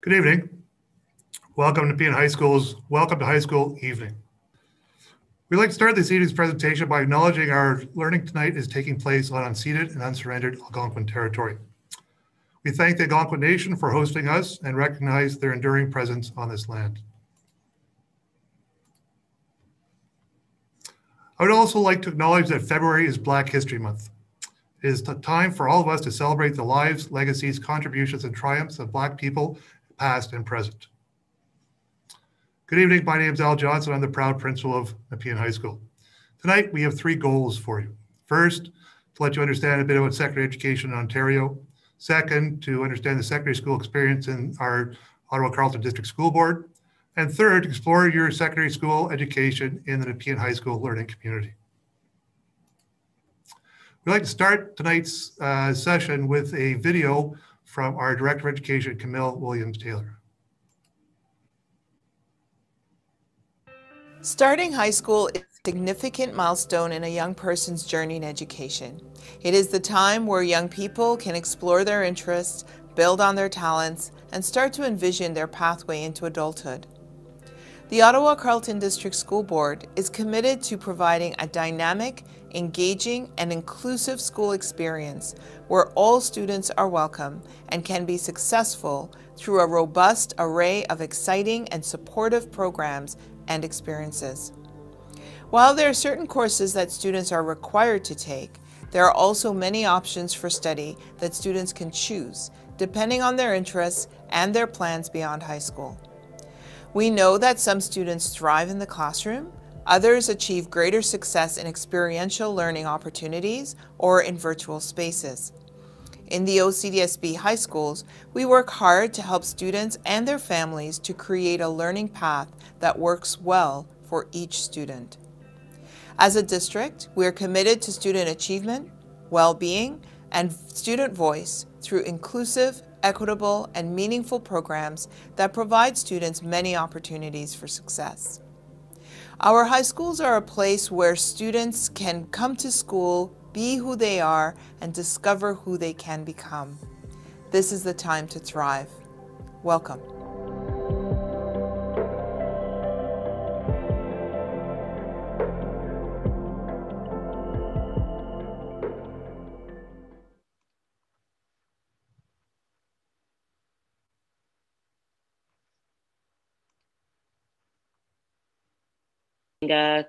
Good evening. Welcome to Nepean High School's Welcome to High School evening. We'd like to start this evening's presentation by acknowledging our learning tonight is taking place on unceded and unsurrendered Algonquin territory. We thank the Algonquin Nation for hosting us and recognize their enduring presence on this land. I would also like to acknowledge that February is Black History Month. It is time for all of us to celebrate the lives, legacies, contributions, and triumphs of Black people past and present. Good evening. My name is Al Johnson. I'm the proud principal of Nepean High School. Tonight, we have three goals for you. First, to let you understand a bit about secondary education in Ontario. Second, to understand the secondary school experience in our Ottawa Carleton District School Board. And third, explore your secondary school education in the Nepean High School learning community. We'd like to start tonight's uh, session with a video from our Director of Education, Camille Williams-Taylor. Starting high school is a significant milestone in a young person's journey in education. It is the time where young people can explore their interests, build on their talents, and start to envision their pathway into adulthood. The Ottawa Carleton District School Board is committed to providing a dynamic, engaging, and inclusive school experience where all students are welcome and can be successful through a robust array of exciting and supportive programs and experiences. While there are certain courses that students are required to take, there are also many options for study that students can choose, depending on their interests and their plans beyond high school. We know that some students thrive in the classroom, others achieve greater success in experiential learning opportunities or in virtual spaces. In the OCDSB high schools, we work hard to help students and their families to create a learning path that works well for each student. As a district, we are committed to student achievement, well-being, and student voice through inclusive, equitable, and meaningful programs that provide students many opportunities for success. Our high schools are a place where students can come to school, be who they are, and discover who they can become. This is the time to thrive. Welcome.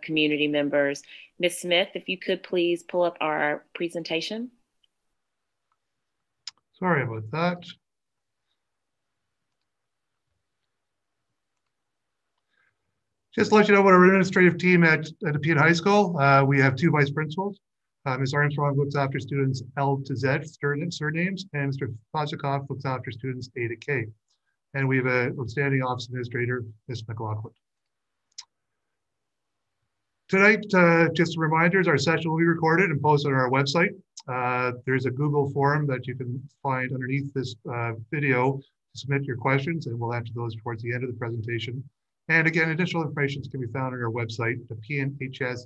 Community members. Ms. Smith, if you could please pull up our presentation. Sorry about that. Just to let you know what our administrative team at, at Nepean High School, uh, we have two vice principals. Uh, Ms. Armstrong looks after students L to Z surnames, and Mr. Fazikoff looks after students A to K. And we have an outstanding office administrator, Ms. McLaughlin. Tonight, uh, just reminders, our session will be recorded and posted on our website. Uh, there's a Google form that you can find underneath this uh, video to submit your questions, and we'll answer those towards the end of the presentation. And again, additional information can be found on our website, the pnhs.ocdsb.ca.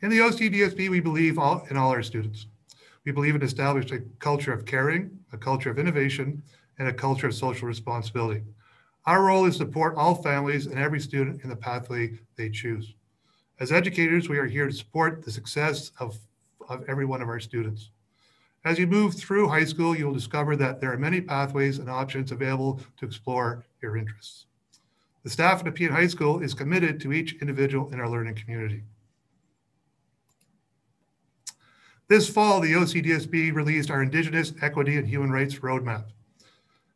In the OCDSB, we believe all, in all our students. We believe in establishing a culture of caring, a culture of innovation, and a culture of social responsibility. Our role is to support all families and every student in the pathway they choose. As educators, we are here to support the success of, of every one of our students. As you move through high school, you'll discover that there are many pathways and options available to explore your interests. The staff at Nepean High School is committed to each individual in our learning community. This fall, the OCDSB released our Indigenous Equity and Human Rights Roadmap.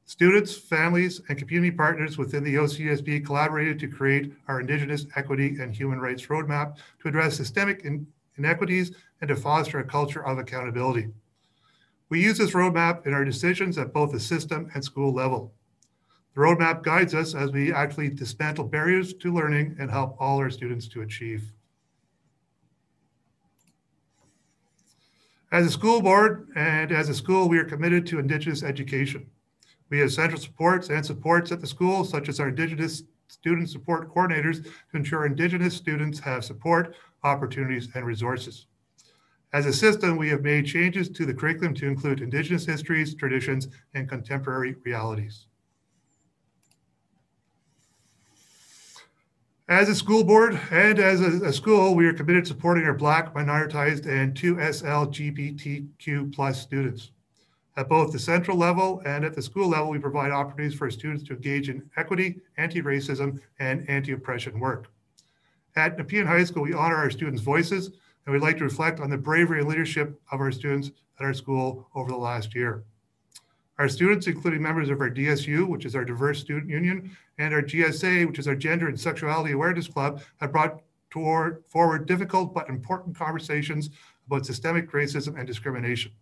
Students, families, and community partners within the OCDSB collaborated to create our Indigenous Equity and Human Rights Roadmap to address systemic in inequities and to foster a culture of accountability. We use this roadmap in our decisions at both the system and school level. The roadmap guides us as we actually dismantle barriers to learning and help all our students to achieve. As a school board and as a school, we are committed to Indigenous education. We have central supports and supports at the school, such as our Indigenous student support coordinators to ensure Indigenous students have support opportunities, and resources. As a system, we have made changes to the curriculum to include Indigenous histories, traditions, and contemporary realities. As a school board and as a, a, school, we are committed to supporting our Black, minoritized, and 2SLGBTQ plus students. At both the central level and at the school level, we provide opportunities for students to engage in equity, anti-racism, and anti-oppression work. At Nepean High School, we honor our students' voices, and we'd like to reflect on the bravery and leadership of our students at our school over the last year. Our students, including members of our DSU, which is our Diverse Student Union, and our GSA, which is our Gender and Sexuality Awareness Club, have brought toward, forward difficult but important conversations about systemic racism and discrimination.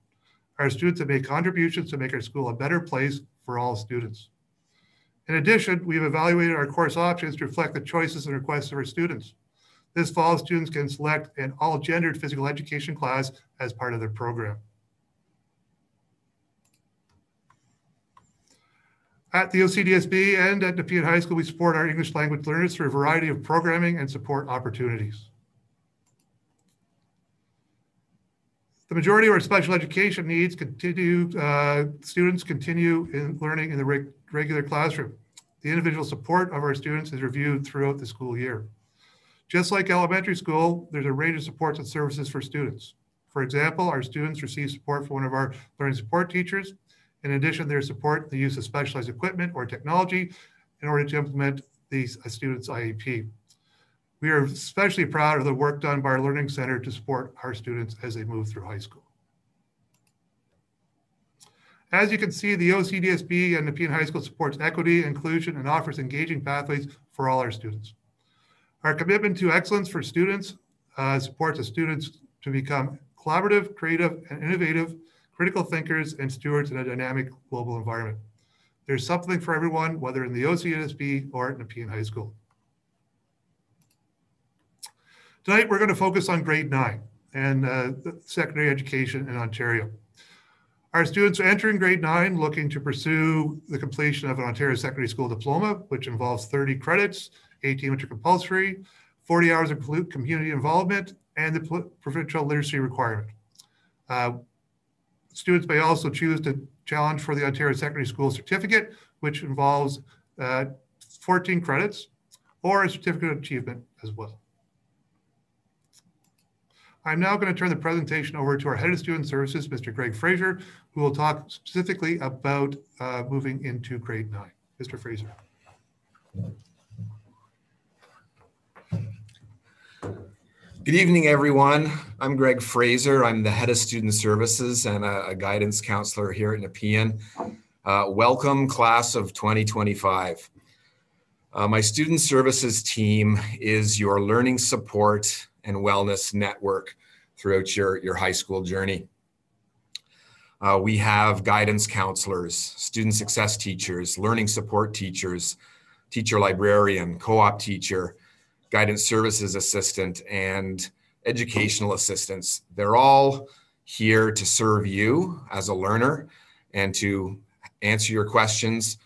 Our students have made contributions to make our school a better place for all students. In addition, we've evaluated our course options to reflect the choices and requests of our students. This fall, students can select an all-gendered physical education class as part of their program. At the OCDSB and at Nepean High School, we support our English language learners through a variety of programming and support opportunities. The majority of our special education needs continue, uh, students continue in learning in the reg regular classroom. The individual support of our students is reviewed throughout the school year. Just like elementary school, there's a range of supports and services for students. For example, our students receive support from one of our learning support teachers. In addition, there's support the use of specialized equipment or technology in order to implement the student's IEP. We are especially proud of the work done by our Learning Center to support our students as they move through high school. As you can see, the OCDSB and Nepean High School supports equity, inclusion, and offers engaging pathways for all our students. Our commitment to excellence for students uh, supports the students to become collaborative, creative, and innovative critical thinkers and stewards in a dynamic global environment. There's something for everyone, whether in the OCDSB or at Nepean High School. Tonight, we're going to focus on grade nine and uh, secondary education in Ontario. Our students are entering grade nine looking to pursue the completion of an Ontario Secondary School Diploma, which involves 30 credits, 18 which are compulsory, 40 hours of community involvement, and the provincial literacy requirement. Uh, students may also choose to challenge for the Ontario Secondary School Certificate, which involves uh, 14 credits, or a certificate of achievement as well. I'm now going to turn the presentation over to our Head of Student Services, Mr. Greg Fraser, who will talk specifically about uh, moving into grade nine. Mr. Fraser. Good evening, everyone. I'm Greg Fraser. I'm the Head of Student Services and a, a guidance counselor here at Nepean. Uh, welcome, class of 2025. Uh, my Student Services team is your learning support and wellness network throughout your, your high school journey. Uh, we have guidance counselors, student success teachers, learning support teachers, teacher librarian, co-op teacher, guidance services assistant, and educational assistants. They're all here to serve you as a learner and to answer your questions,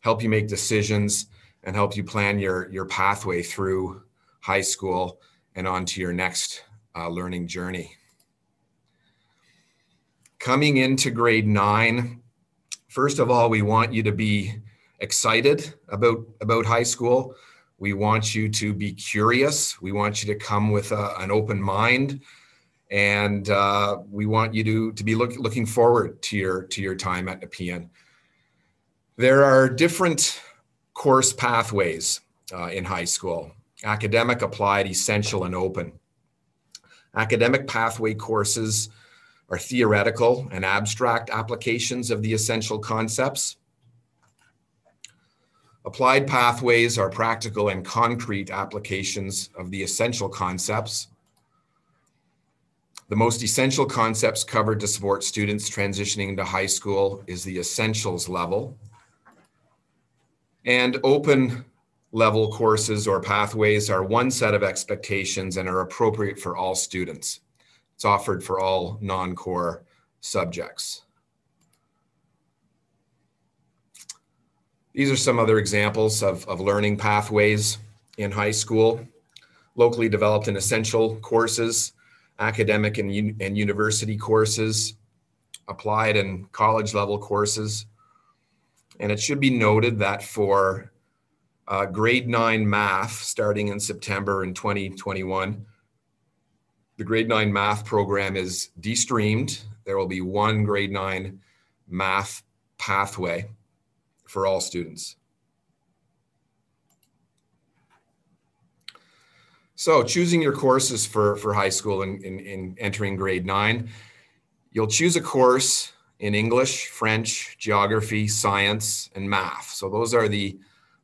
help you make decisions, and help you plan your, your pathway through high school and on to your next uh, learning journey. Coming into grade nine, first of all, we want you to be excited about, about high school. We want you to be curious. We want you to come with a, an open mind. And uh, we want you to, to be look, looking forward to your, to your time at Nepean. There are different course pathways uh, in high school academic, applied, essential, and open. Academic pathway courses are theoretical and abstract applications of the essential concepts. Applied pathways are practical and concrete applications of the essential concepts. The most essential concepts covered to support students transitioning into high school is the essentials level. And open level courses or pathways are one set of expectations and are appropriate for all students. It's offered for all non-core subjects. These are some other examples of, of learning pathways in high school. locally developed and essential courses, academic and, and university courses, applied and college level courses. And it should be noted that for uh, grade nine math starting in September in 2021, the grade nine math program is de-streamed. There will be one grade nine math pathway for all students. So choosing your courses for, for high school and in, in, in entering grade nine, you'll choose a course in English, French, geography, science, and math. So those are the,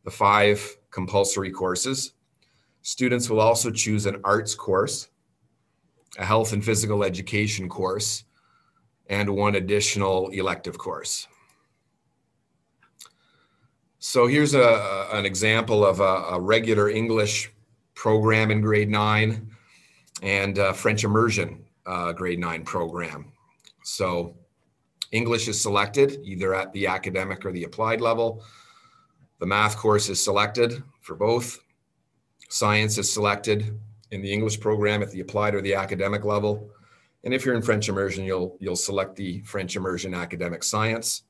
the five compulsory courses. Students will also choose an arts course, a health and physical education course, and one additional elective course. So here's a, an example of a, a regular English program in grade nine and French immersion uh, grade nine program. So English is selected either at the academic or the applied level. The math course is selected for both. Science is selected in the English program at the applied or the academic level. And if you're in French immersion, you'll, you'll select the French immersion academic science.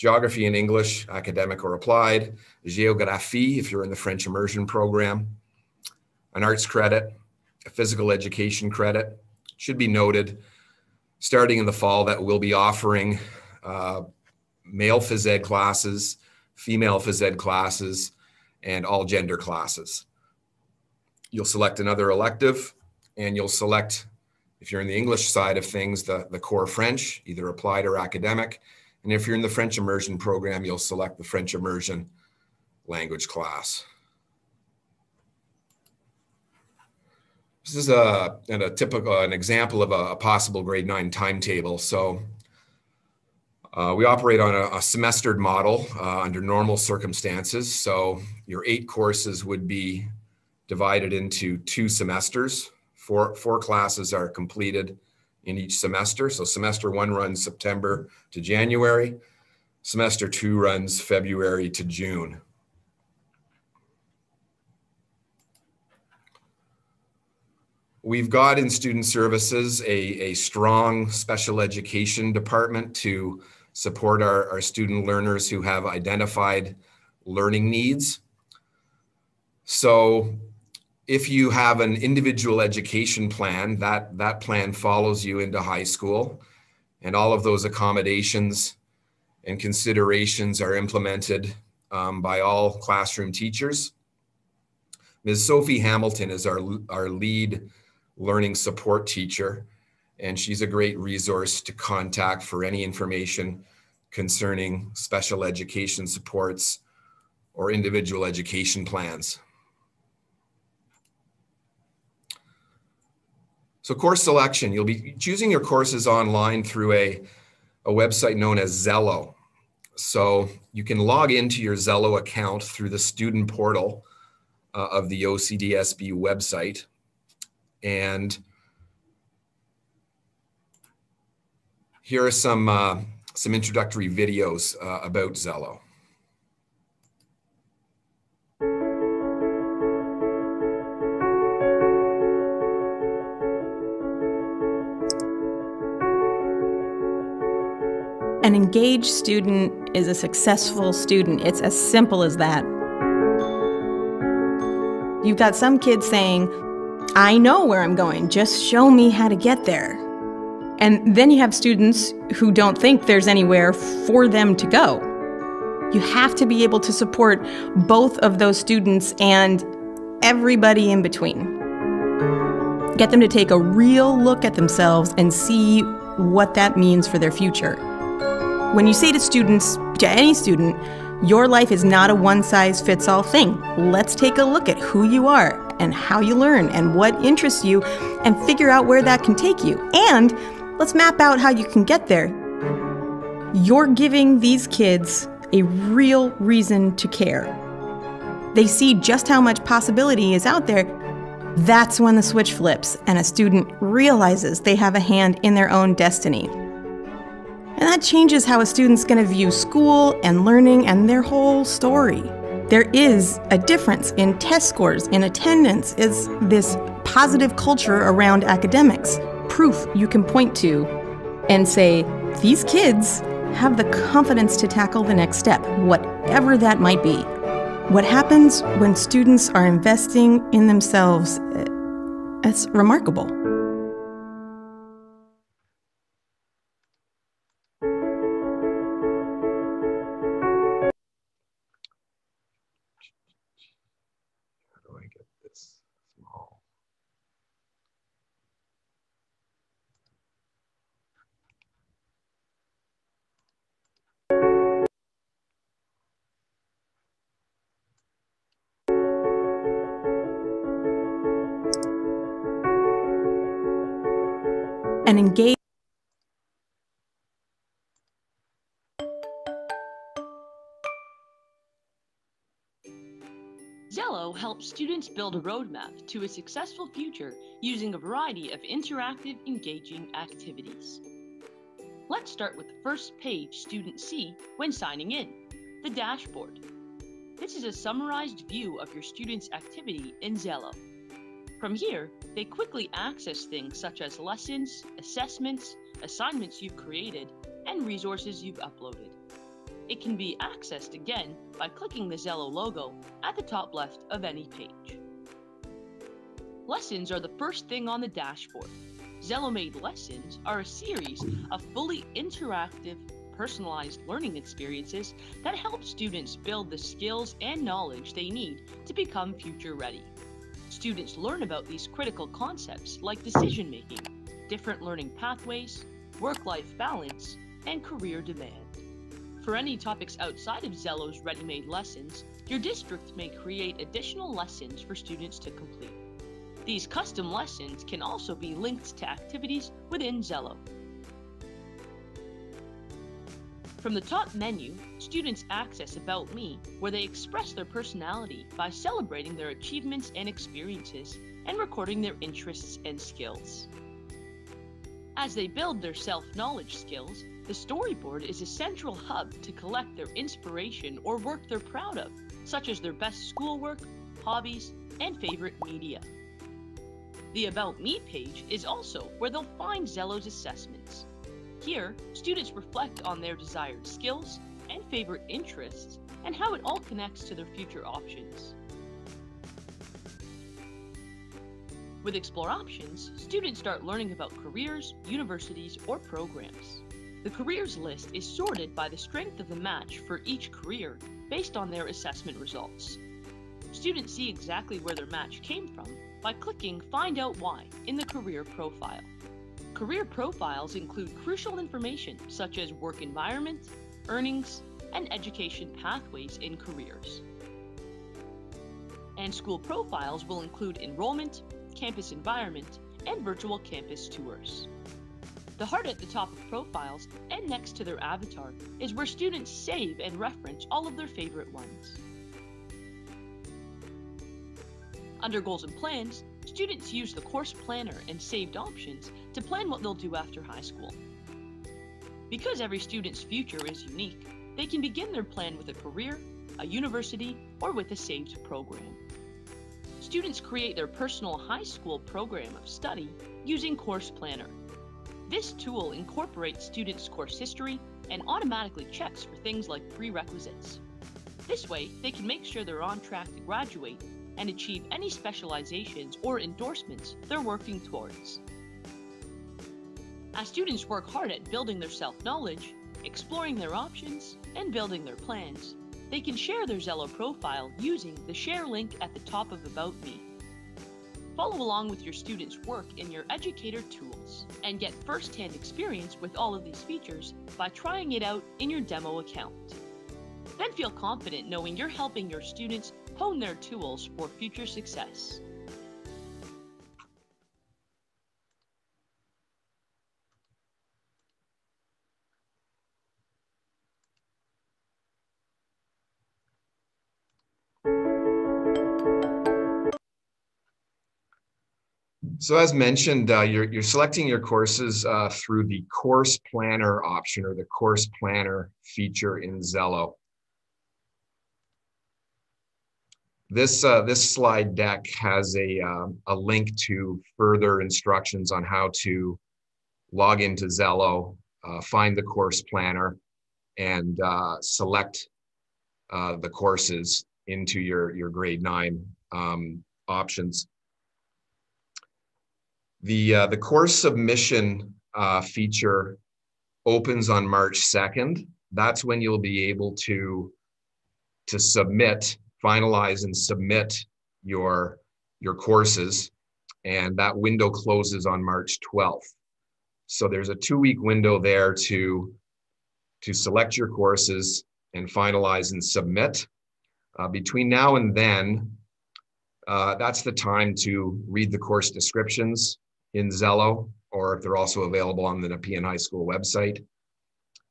Geography and English, academic or applied. Géographie, if you're in the French immersion program an arts credit, a physical education credit. Should be noted, starting in the fall, that we'll be offering uh, male phys ed classes, female phys ed classes, and all gender classes. You'll select another elective, and you'll select, if you're in the English side of things, the, the core French, either applied or academic. And if you're in the French immersion program, you'll select the French immersion language class. This is a, a typical an example of a, a possible grade nine timetable. So uh, we operate on a, a semestered model uh, under normal circumstances. So your eight courses would be divided into two semesters. Four, four classes are completed in each semester. So semester one runs September to January. Semester two runs February to June. We've got in student services a, a strong special education department to support our, our student learners who have identified learning needs. So if you have an individual education plan, that, that plan follows you into high school and all of those accommodations and considerations are implemented um, by all classroom teachers. Ms. Sophie Hamilton is our, our lead learning support teacher, and she's a great resource to contact for any information concerning special education supports or individual education plans. So course selection, you'll be choosing your courses online through a, a website known as Xello. So you can log into your Xello account through the student portal uh, of the OCDSB website. And here are some, uh, some introductory videos uh, about Xello. An engaged student is a successful student. It's as simple as that. You've got some kids saying, I know where I'm going, just show me how to get there. And then you have students who don't think there's anywhere for them to go. You have to be able to support both of those students and everybody in between. Get them to take a real look at themselves and see what that means for their future. When you say to students, to any student, your life is not a one size fits all thing. Let's take a look at who you are and how you learn and what interests you and figure out where that can take you. And let's map out how you can get there. You're giving these kids a real reason to care. They see just how much possibility is out there. That's when the switch flips and a student realizes they have a hand in their own destiny. That changes how a student's going to view school and learning and their whole story. there is a difference in test scores, in attendance, is this positive culture around academics. Proof you can point to and say, these kids have the confidence to tackle the next step, whatever that might be. What happens when students are investing in themselves, eh, it's remarkable. And engage. Xello helps students build a roadmap to a successful future using a variety of interactive, engaging activities. Let's start with the first page students see when signing in, the dashboard. This is a summarized view of your student's activity in Xello. From here, they quickly access things such as lessons, assessments, assignments you've created, and resources you've uploaded. It can be accessed again by clicking the Xello logo at the top left of any page. Lessons are the first thing on the dashboard. Xello made Lessons are a series of fully interactive, personalized learning experiences that help students build the skills and knowledge they need to become future ready. Students learn about these critical concepts like decision making, different learning pathways, work life balance, and career demand. For any topics outside of Xello's ready made lessons, your district may create additional lessons for students to complete. These custom lessons can also be linked to activities within Xello. From the top menu, students access About Me, where they express their personality by celebrating their achievements and experiences and recording their interests and skills. As they build their self knowledge skills, the storyboard is a central hub to collect their inspiration or work they're proud of, such as their best schoolwork, hobbies, and favorite media. The About Me page is also where they'll find Xello's assessments. Here, students reflect on their desired skills and favorite interests and how it all connects to their future options. With Explore Options, students start learning about careers, universities, or programs. The careers list is sorted by the strength of the match for each career based on their assessment results. Students see exactly where their match came from by clicking Find Out Why in the career profile. Career profiles include crucial information such as work environment, earnings, and education pathways in careers. And school profiles will include enrollment, campus environment, and virtual campus tours. The heart at the top of profiles and next to their avatar is where students save and reference all of their favorite ones. Under Goals and Plans, students use the course planner and saved options to plan what they'll do after high school. Because every student's future is unique, they can begin their plan with a career, a university, or with a saved program. Students create their personal high school program of study using Course Planner. This tool incorporates students' course history and automatically checks for things like prerequisites. This way, they can make sure they're on track to graduate and achieve any specializations or endorsements they're working towards. As students work hard at building their self knowledge, exploring their options, and building their plans, they can share their Xello profile using the share link at the top of About Me. Follow along with your students' work in your educator tools and get first hand experience with all of these features by trying it out in your demo account. Then feel confident knowing you're helping your students hone their tools for future success. So as mentioned, uh, you're, you're selecting your courses uh, through the course planner option or the course planner feature in Xello. This, uh, this slide deck has a, um, a link to further instructions on how to log into Xello, uh, find the course planner, and uh, select uh, the courses into your, your grade nine um, options. The, uh, the course submission uh, feature opens on March 2nd. That's when you'll be able to, to submit, finalize and submit your, your courses. And that window closes on March 12th. So there's a two week window there to, to select your courses and finalize and submit. Uh, between now and then, uh, that's the time to read the course descriptions in Xello, or if they're also available on the Nepean High School website.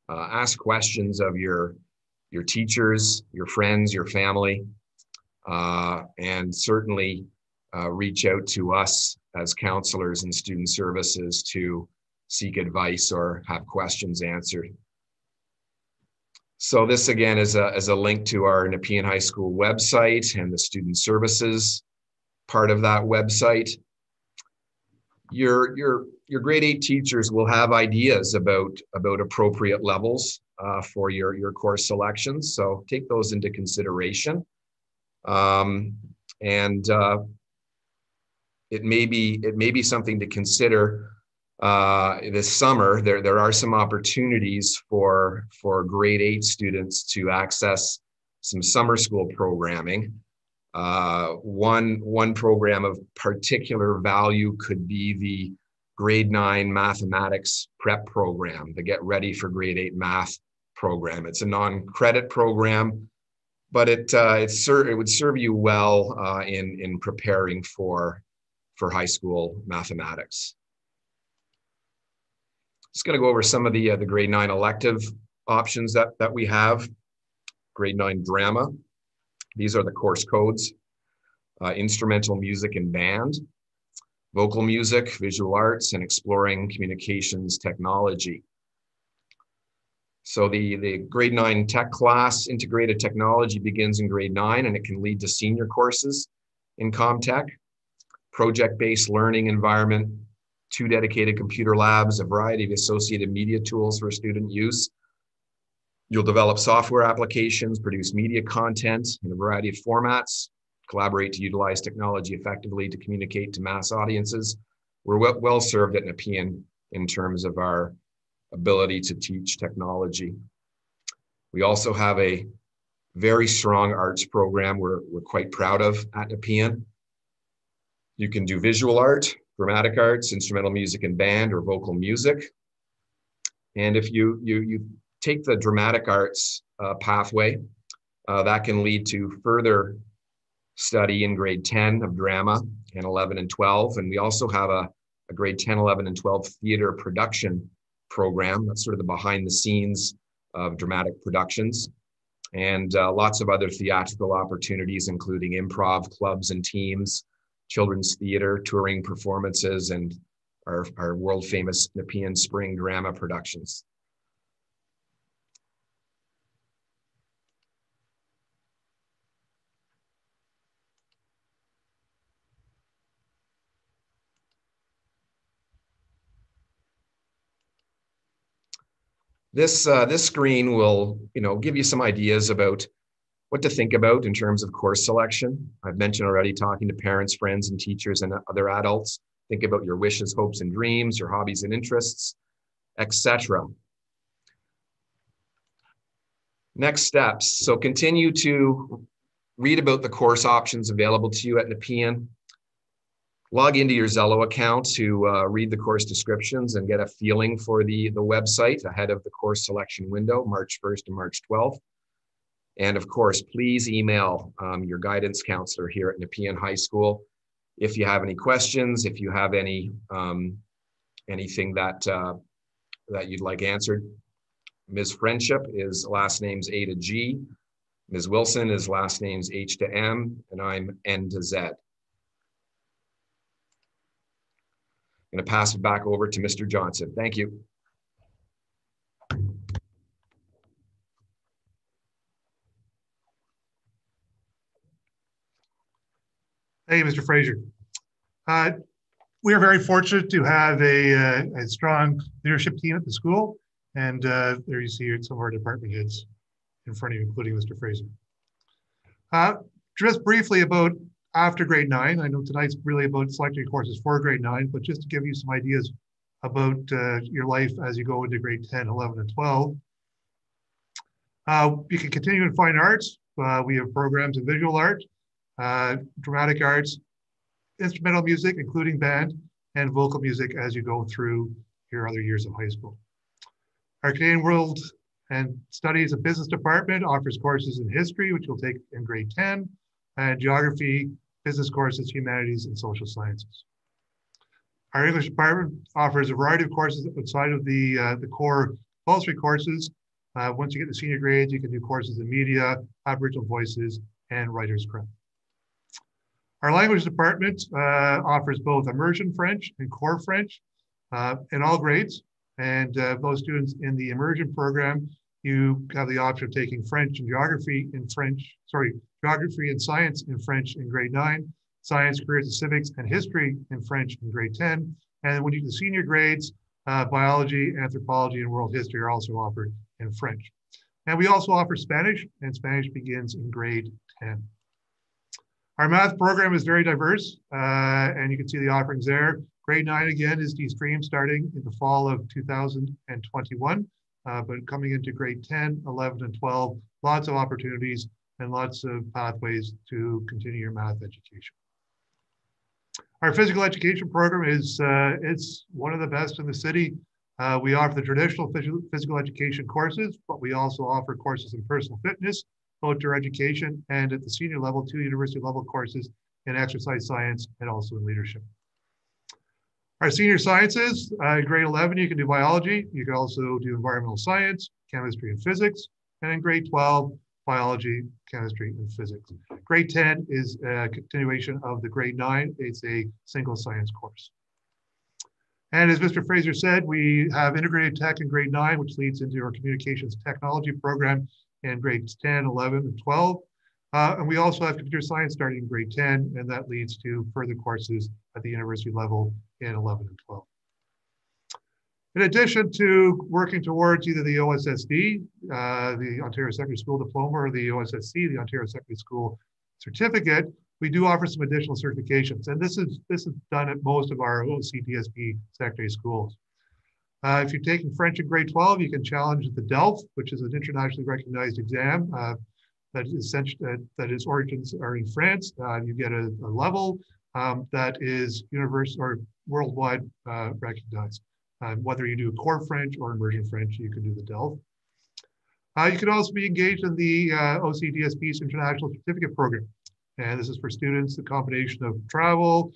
Uh, ask questions of your, your teachers, your friends, your family, uh, and certainly uh, reach out to us as counselors and student services to seek advice or have questions answered. So this again is a, is a link to our Nepean High School website and the student services part of that website. Your, your, your grade eight teachers will have ideas about, about appropriate levels uh, for your, your course selections. So take those into consideration. Um, and uh, it may be, it may be something to consider uh, this summer, there, there are some opportunities for, for grade eight students to access some summer school programming. Uh, one, one program of particular value could be the grade nine mathematics prep program, the Get Ready for Grade Eight Math program. It's a non-credit program, but it, uh, it, it would serve you well uh, in, in preparing for, for high school mathematics. Just going to go over some of the, uh, the grade nine elective options that, that we have. Grade nine drama. These are the course codes. Uh, instrumental music and band, vocal music, visual arts, and exploring communications technology. So the, the grade nine tech class, integrated technology begins in grade nine and it can lead to senior courses in ComTech. Project-based learning environment two dedicated computer labs, a variety of associated media tools for student use. You'll develop software applications, produce media content in a variety of formats, collaborate to utilize technology effectively to communicate to mass audiences. We're well, served at Nepean in terms of our ability to teach technology. We also have a very strong arts program we're, we're quite proud of at Nepean. You can do visual art, dramatic arts, instrumental music and band, or vocal music. And if you, you, you take the dramatic arts uh, pathway, uh, that can lead to further study in grade 10 of drama and 11 and 12. And we also have a, a grade 10, 11, and 12 theater production program. That's sort of the behind the scenes of dramatic productions. And uh, lots of other theatrical opportunities, including improv clubs and teams, children's theater, touring performances, and our, our world famous Nepean Spring drama productions. This, uh, this screen will you know, give you some ideas about what to think about in terms of course selection. I've mentioned already talking to parents, friends, and teachers and other adults. Think about your wishes, hopes, and dreams, your hobbies and interests, etc. Next steps. So continue to read about the course options available to you at Nepean. Log into your Xello account to uh, read the course descriptions and get a feeling for the, the website ahead of the course selection window, March 1st to March 12th. And of course, please email um, your guidance counselor here at Nepean High School if you have any questions, if you have any um, anything that uh, that you'd like answered. Ms. Friendship is last name's A to G. Ms. Wilson is last name's H to M, and I'm N to Z. I'm going to pass it back over to Mr. Johnson. Thank you. Hey, Mr. Fraser. Uh, we are very fortunate to have a, uh, a strong leadership team at the school. And uh, there you see some of our department heads in front of you, including Mr. Fraser. Uh, just briefly about after grade nine, I know tonight's really about selecting courses for grade nine, but just to give you some ideas about uh, your life as you go into grade 10, 11, and 12. Uh, you can continue in fine arts. Uh, we have programs in visual art, uh, dramatic arts, instrumental music, including band, and vocal music as you go through your other years of high school. Our Canadian World and Studies of Business Department offers courses in history, which you'll take in grade 10, and geography, business courses, humanities, and social sciences. Our English department offers a variety of courses outside of the, uh, the core compulsory courses. Uh, once you get to senior grades, you can do courses in media, Aboriginal voices, and writer's craft. Our language department uh, offers both immersion French and core French uh, in all grades. And uh, those students in the immersion program, you have the option of taking French and geography in French, sorry, geography and science in French in grade nine, science, careers and civics, and history in French in grade 10. And when you do the senior grades, uh, biology, anthropology, and world history are also offered in French. And we also offer Spanish, and Spanish begins in grade 10. Our math program is very diverse, uh, and you can see the offerings there. Grade nine again is D-Stream starting in the fall of 2021, uh, but coming into grade 10, 11, and 12, lots of opportunities and lots of pathways to continue your math education. Our physical education program is uh, it's one of the best in the city. Uh, we offer the traditional physical education courses, but we also offer courses in personal fitness, outdoor education, and at the senior level, two university level courses in exercise science and also in leadership. Our senior sciences, uh, grade 11, you can do biology. You can also do environmental science, chemistry, and physics. And in grade 12, biology, chemistry, and physics. Grade 10 is a continuation of the grade 9. It's a single science course. And as Mr. Fraser said, we have integrated tech in grade 9, which leads into our communications technology program in grades 10, 11, and 12. Uh, and we also have computer science starting in grade 10, and that leads to further courses at the university level in 11 and 12. In addition to working towards either the OSSD, uh, the Ontario Secondary School Diploma, or the OSSC, the Ontario Secondary School Certificate, we do offer some additional certifications. And this is, this is done at most of our OCDSB secondary schools. Uh, if you're taking French in grade 12, you can challenge the DELF, which is an internationally recognized exam uh, that is uh, that its origins are in France. Uh, you get a, a level um, that is universal or worldwide uh, recognized. Uh, whether you do core French or immersion French, you can do the DELF. you can also be engaged in the OCDSB's International Certificate Program. And this is for students, the combination of travel,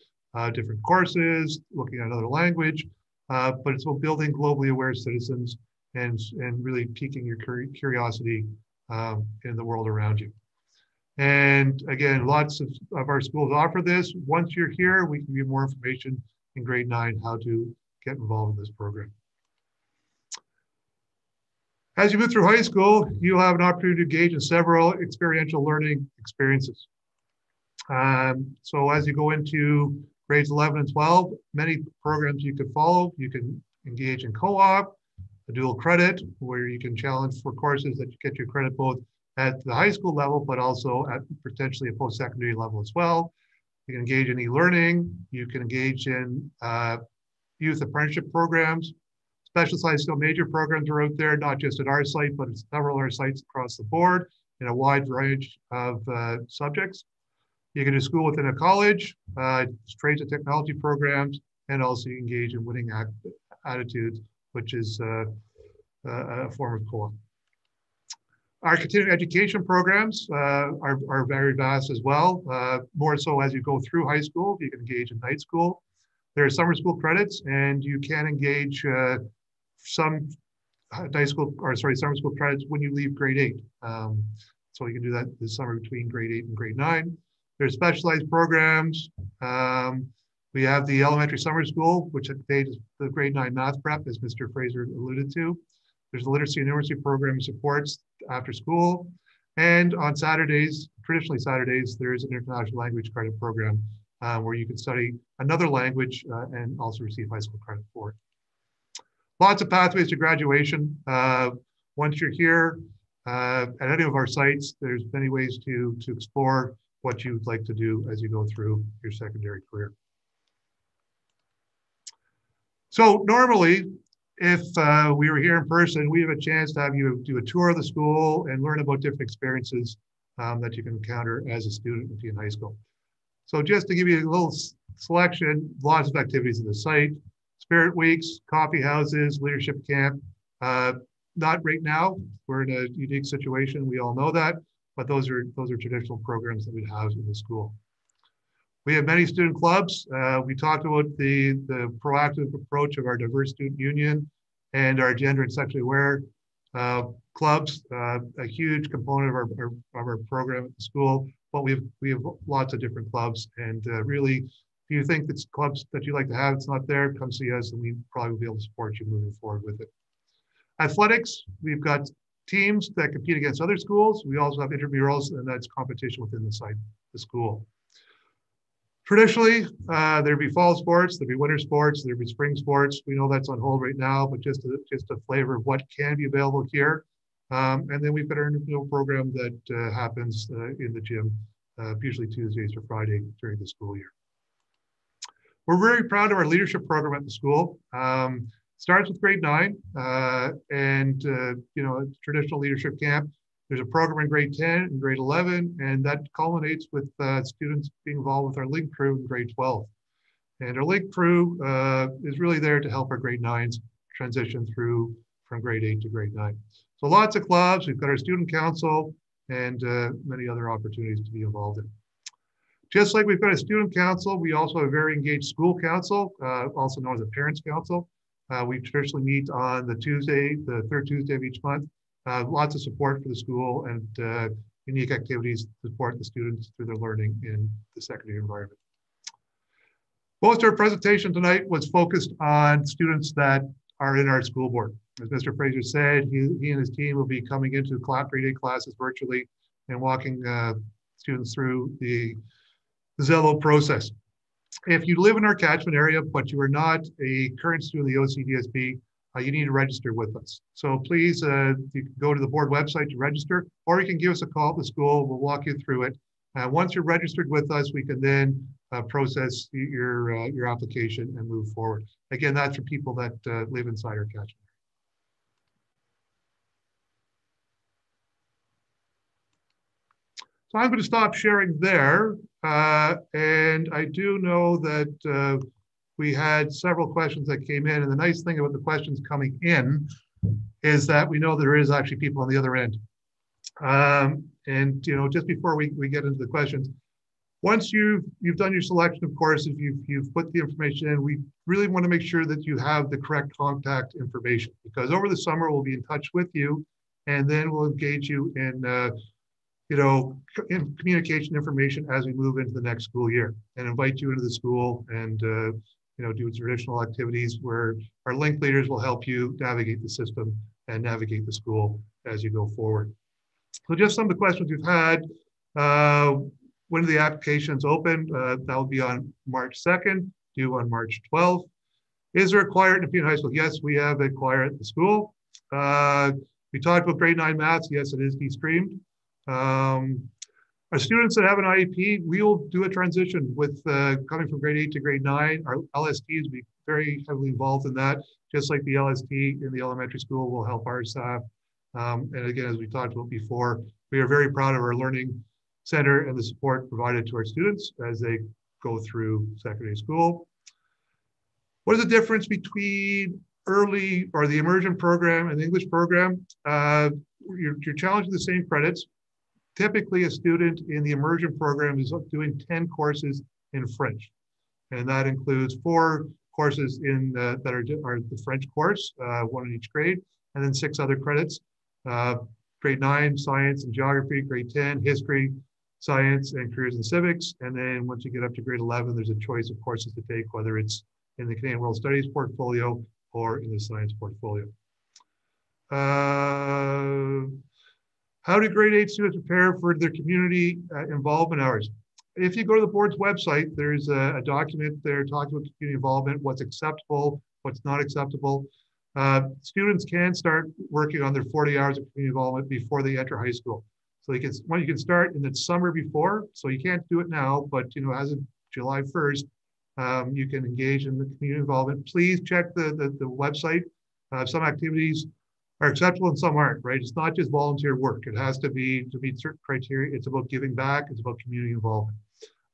different courses, looking at another language, uh, but it's about building globally aware citizens and, and really piquing your curiosity um, in the world around you. And again, lots of, of our schools offer this. Once you're here, we can give more information in grade nine how to get involved in this program. As you move through high school, you'll have an opportunity to engage in several experiential learning experiences. Um, so as you go into grades 11 and 12, many programs you could follow. You can engage in co-op, a dual credit, where you can challenge for courses that you get your credit both at the high school level, but also at potentially a post-secondary level as well. You can engage in e-learning. You can engage in uh, youth apprenticeship programs. Specialized skill major programs are out there, not just at our site, but at several other sites across the board in a wide range of uh, subjects. You can do school within a college, uh, trades and technology programs, and also engage in winning attitudes, which is uh, a form of co-op. Our continuing education programs uh, are, are very vast as well. Uh, more so as you go through high school, you can engage in night school. There are summer school credits, and you can engage uh, some night school or sorry summer school credits when you leave grade eight. Um, so you can do that this summer between grade eight and grade nine. There's specialized programs. Um, we have the elementary summer school, which contains the grade nine math prep, as Mr. Fraser alluded to. There's the literacy and numeracy program supports after school. And on Saturdays, traditionally Saturdays, there is an international language credit program uh, where you can study another language uh, and also receive high school credit for it. Lots of pathways to graduation. Uh, once you're here uh, at any of our sites, there's many ways to, to explore what you'd like to do as you go through your secondary career. So normally, if uh, we were here in person, we have a chance to have you do a tour of the school and learn about different experiences um, that you can encounter as a student in high school. So just to give you a little selection, lots of activities in the site, spirit weeks, coffee houses, leadership camp. Uh, not right now, we're in a unique situation, we all know that, but those are, those are traditional programs that we have in the school. We have many student clubs. Uh, we talked about the, the proactive approach of our diverse student union and our gender and sexually aware uh, clubs, uh, a huge component of our, our, of our program at the school. But we have, we have lots of different clubs. And uh, really, if you think it's clubs that you like to have, it's not there, come see us and we probably will be able to support you moving forward with it. Athletics, we've got teams that compete against other schools. We also have intramurals, and that's competition within the site, the school. Traditionally, uh, there'd be fall sports, there'd be winter sports, there'd be spring sports. We know that's on hold right now, but just a, just a flavor of what can be available here. Um, and then we've got our new program that uh, happens uh, in the gym, uh, usually Tuesdays or Friday during the school year. We're very proud of our leadership program at the school. Um, starts with grade nine uh, and, uh, you know, traditional leadership camp. There's a program in grade 10 and grade 11, and that culminates with uh, students being involved with our link crew in grade 12. And our link crew uh, is really there to help our grade nines transition through from grade eight to grade nine. So lots of clubs, we've got our student council and uh, many other opportunities to be involved in. Just like we've got a student council, we also have a very engaged school council, uh, also known as a parents council. Uh, we traditionally meet on the Tuesday, the third Tuesday of each month. Uh, lots of support for the school and uh, unique activities to support the students through their learning in the secondary environment. Most of our presentation tonight was focused on students that are in our school board. As Mr. Fraser said, he, he and his team will be coming into class, grade eight classes virtually and walking uh, students through the, Xello process. If you live in our catchment area, but you are not a current student of the OCDSB, uh, you need to register with us. So please, uh, you can go to the board website to register, or you can give us a call at the school. We'll walk you through it. Uh, once you're registered with us, we can then uh, process your uh, your application and move forward. Again, that's for people that uh, live inside our catchment. So I'm going to stop sharing there. and I do know that we had several questions that came in. And the nice thing about the questions coming in is that we know there is actually people on the other end. Um, and you know, just before we, we get into the questions, once you've you've done your selection of courses, if you've you've put the information in, we really want to make sure that you have the correct contact information because over the summer we'll be in touch with you, and then we'll engage you in uh, you know in communication information as we move into the next school year and invite you into the school and uh, you know, do traditional activities where our link leaders will help you navigate the system and navigate the school as you go forward. So just some of the questions we've had. Uh, when the applications open? Uh, that will be on March 2nd, due on March 12th. Is there a choir at Nepean High School? Yes, we have a choir at the school. Uh, we talked about grade nine maths. Yes, it is de-streamed. Um, students that have an IEP, we will do a transition with uh, coming from grade eight to grade nine. Our LSTs be very heavily involved in that, just like the LST in the elementary school will help our staff. Um, and again, as we talked about before, we are very proud of our learning center and the support provided to our students as they go through secondary school. What is the difference between early or the immersion program and the English program? Uh, you're, you're challenging the same credits, Typically, a student in the immersion program is doing 10 courses in French. And that includes four courses in the, that are, are the French course, uh, one in each grade, and then six other credits. Uh, grade nine, science and geography, grade 10, history, science, and careers and civics. And then once you get up to grade 11, there's a choice of courses to take, whether it's in the Canadian World Studies portfolio or in the science portfolio. How do grade eight students prepare for their community uh, involvement hours? if you go to the board's website, there's a, a document there talking about community involvement, what's acceptable, what's not acceptable. Uh, students can start working on their 40 hours of community involvement before they enter high school. So you can, well, you can start in the summer before, so you can't do it now, but you know, as of July 1st, um, you can engage in the community involvement. Please check the, the, the website. Uh, some activities are acceptable and some aren't, right? It's not just volunteer work. It has to be to meet certain criteria. It's about giving back. It's about community involvement.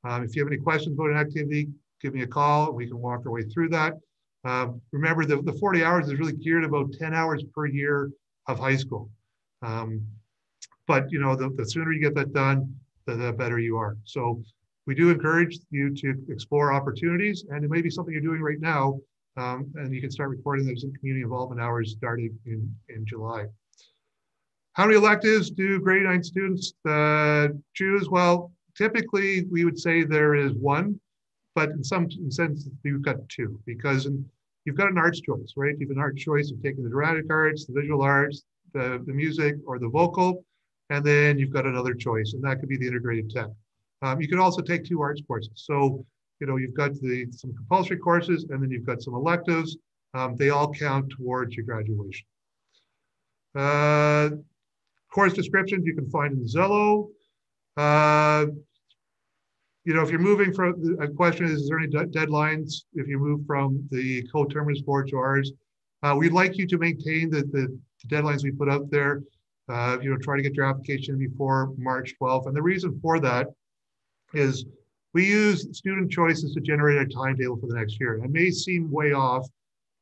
Um, if you have any questions about an activity, give me a call. We can walk our way through that. Um, remember, the, the 40 hours is really geared about 10 hours per year of high school. Um, but you know, the, the sooner you get that done, the, the better you are. So we do encourage you to explore opportunities, and it may be something you're doing right now, um, and you can start recording those in community involvement hours starting in, in July. How many electives do grade nine students uh, choose? Well, typically we would say there is one, but in some sense you've got two because in, you've got an arts choice, right? You have an art choice of taking the dramatic arts, the visual arts, the, the music, or the vocal, and then you've got another choice, and that could be the integrated tech. Um, you can also take two arts courses. So, you know, you've got the some compulsory courses, and then you've got some electives. Um, they all count towards your graduation. Uh, course descriptions you can find in Xello. Uh, you know, if you're moving from, a question is, is there any deadlines if you move from the coterminous board to ours? Uh, we'd like you to maintain the, the, the deadlines we put out there. Uh, you know, try to get your application before March 12th. And the reason for that is we use student choices to generate a timetable for the next year. It may seem way off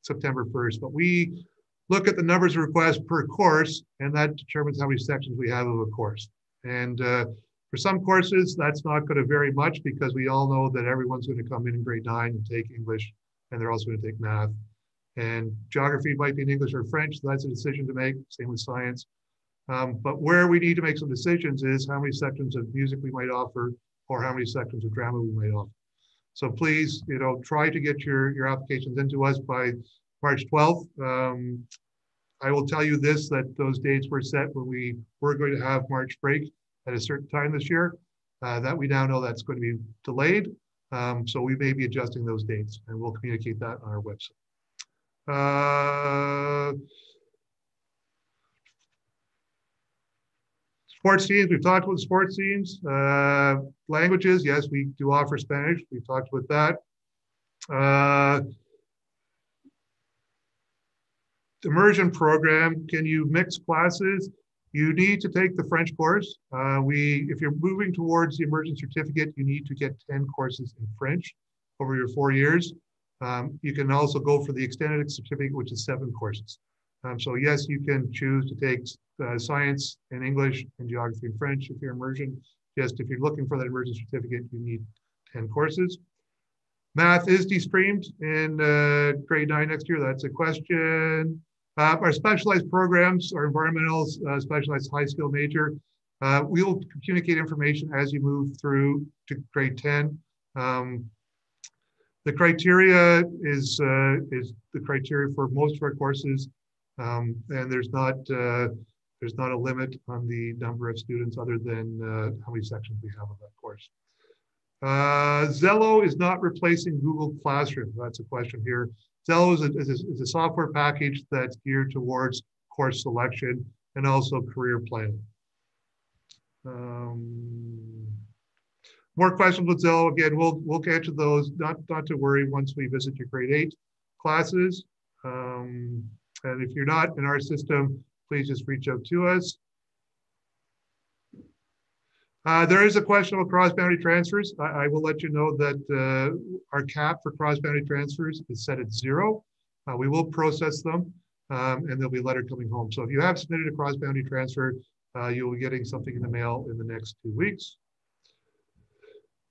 September 1st, but we look at the numbers of requests per course, and that determines how many sections we have of a course. And uh, for some courses, that's not going to vary much because we all know that everyone's going to come in in grade nine and take English, and they're also going to take math. And geography might be in English or French, so that's a decision to make. Same with science. Um, but where we need to make some decisions is how many sections of music we might offer, or how many sections of drama we might offer. So please, you know, try to get your, your applications into us by March 12th. Um, I will tell you this, that those dates were set when we were going to have March break at a certain time this year. Uh, that we now know that's going to be delayed. Um, so we may be adjusting those dates and we'll communicate that on our website. Uh, sports teams, we've talked about sports teams. Uh, languages, yes, we do offer Spanish. We've talked about that. Uh, immersion program, can you mix classes? You need to take the French course. Uh, we, if you're moving towards the immersion certificate, you need to get 10 courses in French over your four years. Um, you can also go for the extended certificate, which is seven courses. Um, so yes, you can choose to take uh, science and English and geography and French if you're immersion. Just if you're looking for that immersion certificate, you need 10 courses. Math is de-streamed in uh, grade nine next year. That's a question. Uh, our specialized programs, our environmental uh, specialized high skill major, uh, we will communicate information as you move through to grade 10. Um, the criteria is, uh, is the criteria for most of our courses, um, and there's not, uh, there's not a limit on the number of students other than uh, how many sections we have of that course. Xello is not replacing Google Classroom. That's a question here. Xello is a, is, a, is a, software package that's geared towards course selection and also career planning. Um, more questions with Xello. Again, we'll, we'll get to those, not, not to worry once we visit your grade eight classes. Um, and if you're not in our system, please just reach out to us. Uh, there is a question about cross-boundary transfers. I, I, will let you know that uh, our cap for cross-boundary transfers is set at zero. Uh, we will process them um, and there'll be a letter coming home. So if you have submitted a cross-boundary transfer, uh, you'll be getting something in the mail in the next two weeks.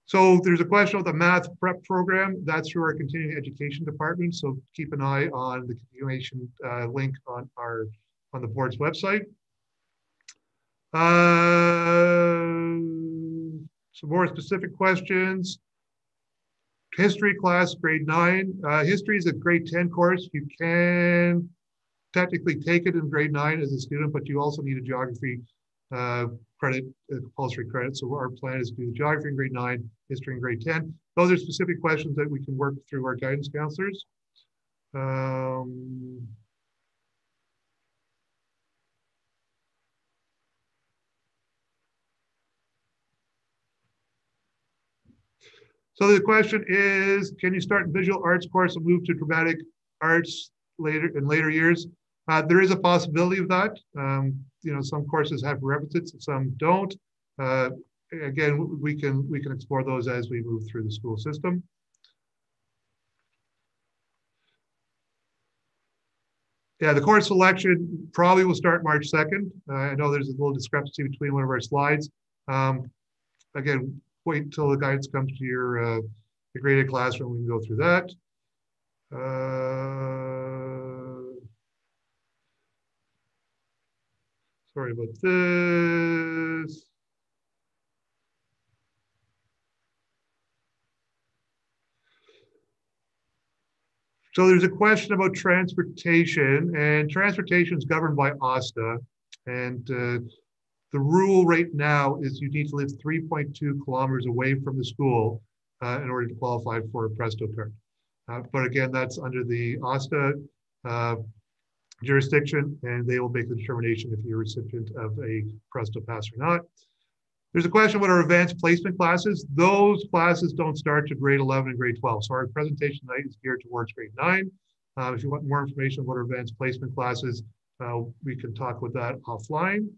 So there's a question about the math prep program. That's through our continuing education department. So keep an eye on the continuation uh, link on our on the board's website. Uh, some more specific questions. History class, grade nine. Uh, history is a grade 10 course. You can technically take it in grade nine as a student, but you also need a geography uh, credit, uh, compulsory credit. So our plan is to do geography in grade nine, history in grade 10. Those are specific questions that we can work through our guidance counselors. Um, So the question is, can you start visual arts course and move to dramatic arts later in later years? Uh, there is a possibility of that. Um, you know, some courses have prerequisites, some don't. Uh, again, we can we can explore those as we move through the school system. Yeah, the course selection probably will start March 2nd. Uh, I know there's a little discrepancy between one of our slides. Um, again, wait until the guidance comes to your, uh, your graded classroom. We can go through that. Uh, sorry about this. So there's a question about transportation and transportation is governed by OSTA. And uh, the rule right now is you need to live 3.2 kilometers away from the school uh, in order to qualify for a Presto card. Uh, but again, that's under the OSTA jurisdiction, and they will make the determination if you're a recipient of a Presto pass or not. There's a question about our advanced placement classes. Those classes don't start to grade 11 and grade 12. So our presentation tonight is geared towards grade nine. Uh, if you want more information about our advanced placement classes, uh, we can talk with that offline.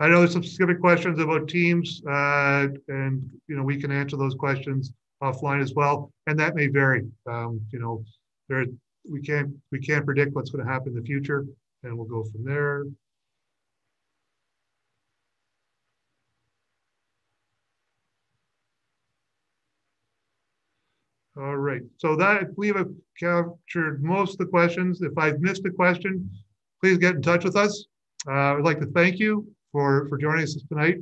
I know there's some specific questions about teams, uh, and you know we can answer those questions offline as well, and that may vary. Um, you know, there we can't we can't predict what's going to happen in the future, and we'll go from there. All right, so that we have captured most of the questions. If I've missed a question, please get in touch with us. Uh, I'd like to thank you for, for joining us tonight.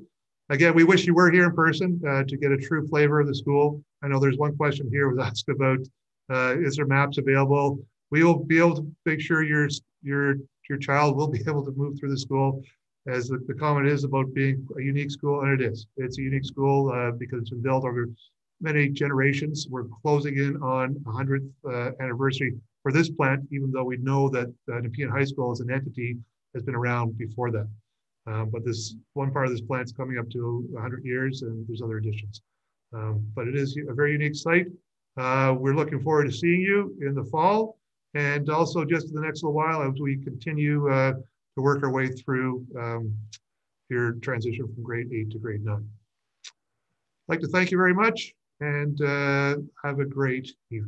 Again, we wish you were here in person uh, to get a true flavor of the school. I know there's one question here was asked about, uh, is there maps available? We will be able to make sure your, your, your child will be able to move through the school as the, the comment is about being a unique school, and it is. It's a unique school uh, because it's been built over many generations. We're closing in on 100th uh, anniversary for this plant, even though we know that uh, Nepean High School as an entity has been around before that. Um, but this one part of this plant is coming up to 100 years and there's other additions. Um, but it is a very unique site. Uh, we're looking forward to seeing you in the fall and also just in the next little while as we continue uh, to work our way through um, your transition from grade eight to grade nine. I'd like to thank you very much and uh, have a great evening.